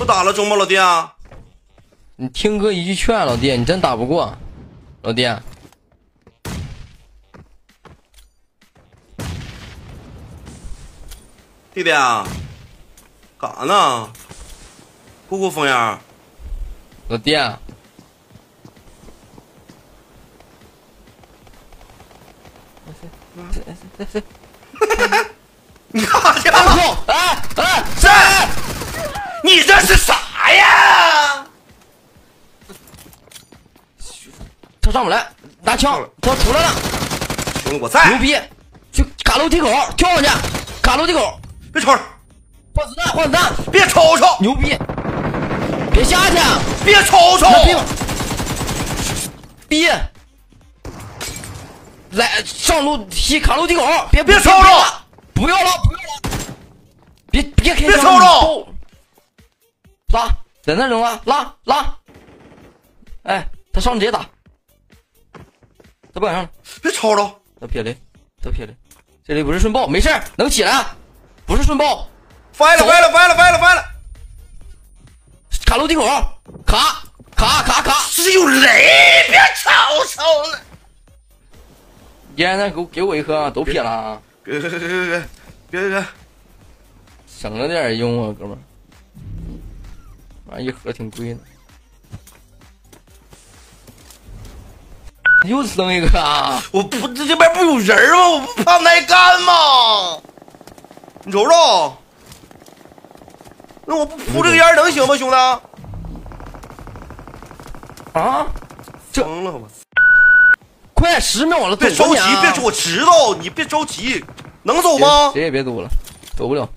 不打了中吗，老弟啊？你听哥一句劝，老弟，你真打不过，老弟。弟弟啊，干啥呢？顾顾风烟，老弟。你干啥去？哎哎，这，你这是啥呀？他上不来，拿枪，他出来了。兄弟，我在。牛逼！去卡楼梯口跳上去，卡楼梯口。别瞅了，换子弹，换子弹。别瞅瞅，牛逼！别下去，别瞅瞅。逼！来上楼梯，卡楼梯口，别别瞅瞅，不要了，不要了。别别开枪，别瞅瞅。拉，在那扔啊，拉拉。哎，他上直接打。他不敢上，别瞅瞅，他撇雷，他撇雷，这里不是顺爆，没事能起来，不是顺爆，翻了翻了翻了翻了翻了，卡楼梯口，卡卡卡卡，是有雷，别吵吵了，烟呢？给给我一颗，都撇了啊，别别别别别别。别，省着点用啊，哥们，完一盒挺贵的。又生一个啊！我不这这边不有人吗？我不怕耐干吗？你瞅瞅，那我不扑这个烟能行吗，兄弟？啊！疯了我！快十秒了，别着急，别着，我知道你别着急，能走吗？谁也别堵了，走不了。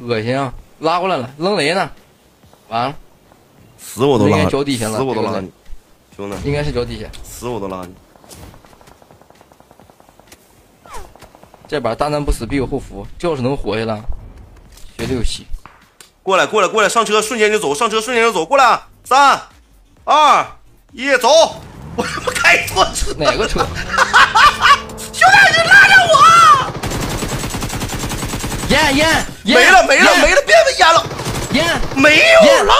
恶心啊！拉过来了，扔雷呢，完了，死我都拉，脚底下了，死我都拉你。兄弟，应该是脚底下，死我都拉你。这把大难不死必有后福，要是能活下来，绝对有戏。过来，过来，过来，上车，瞬间就走，上车，瞬间就走，过来，三、二、一，走！我他妈开错车，哪个车？兄弟，你拉着我！烟烟没了，没了，没了，别演了，烟没有了。